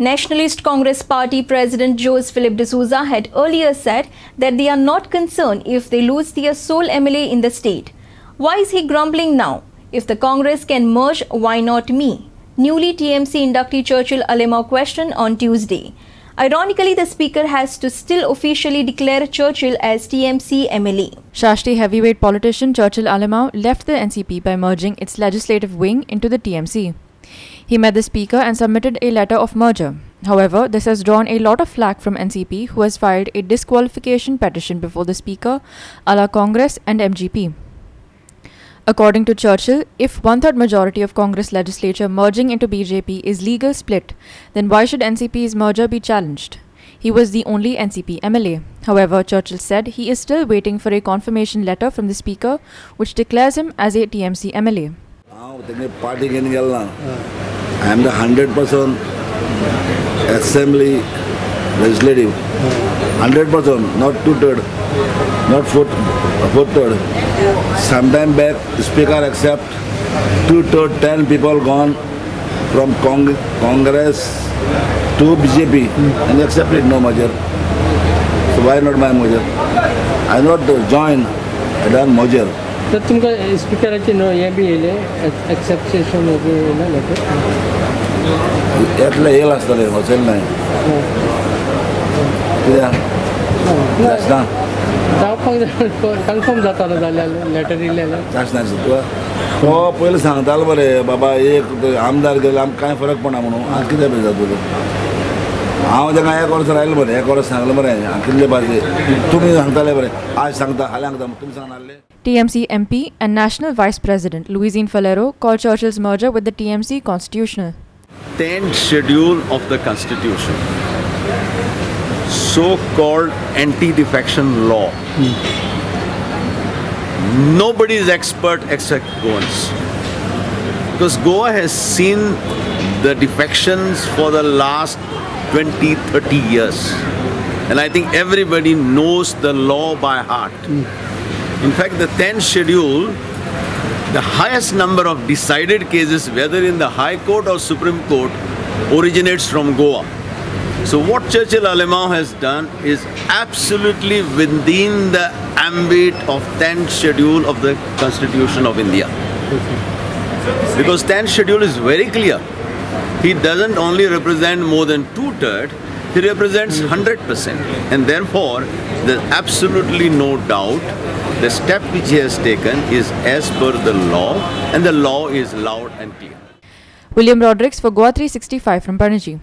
Nationalist Congress Party President Jose Philip D'Souza had earlier said that they are not concerned if they lose their sole MLA in the state. Why is he grumbling now? If the Congress can merge, why not me? Newly TMC inductee Churchill Alemao questioned on Tuesday. Ironically, the Speaker has to still officially declare Churchill as TMC MLA. Shashti heavyweight politician Churchill Alemao left the NCP by merging its legislative wing into the TMC. He met the Speaker and submitted a letter of merger. However, this has drawn a lot of flack from NCP, who has filed a disqualification petition before the Speaker, a la Congress and MGP. According to Churchill, if one third majority of Congress legislature merging into BJP is legal split, then why should NCP's merger be challenged? He was the only NCP MLA. However, Churchill said he is still waiting for a confirmation letter from the Speaker, which declares him as a TMC MLA. हाँ party घेवन गेल्ला am the hundred percent hundred percent not two third not four fourth third sometime back speaker accept two third ten people gone from Congress to BJP and accepted no merger so why not my merger I not join and done merger तर तुमकां स्पिकराचे न्हू हें B येयलें acceptation B येयलें letter येतलें येयला आसतलें वचयलें नाय कित्याक जावपाक कन्फर्म जातालो जाल्यार लेटर येयलें जाल्यार जाचना तुका तो पयलीं सांगतालो मरे बाबा एक आमदार गेलो आमकां कांय फरक पडना म्हणून? आज कितें बेजार तुका हांव ताका एक वर्स रावलो मरे एक वर्स सांगलें मरे हांव कितले बाजे. तुमी सांगताले मरे आज सांगता फाल्यां सांगता तुमी सांगनासले TMC MP and National Vice President Luizinho Faleiro called Churchill's merger with the TMC constitutional. 10th schedule of the constitution so-called anti-defection law. Nobody is expert except goans. Because goa has seen the defections for the last 20 30 years. And i think everybody knows the law by heart in fact the 10th schedule the highest number of decided cases, whether in the High Court or Supreme Court, originates from Goa. So what Churchill Alemao has done is absolutely within the ambit of 10th schedule of the Constitution of India. Because 10th schedule is very clear. He doesn't only represent more than two-thirds, he represents 100%. And therefore, there's absolutely no doubt the step which he has taken is as per the law and the law is loud and clear. William Rodericks for Goa 365 from Panaji.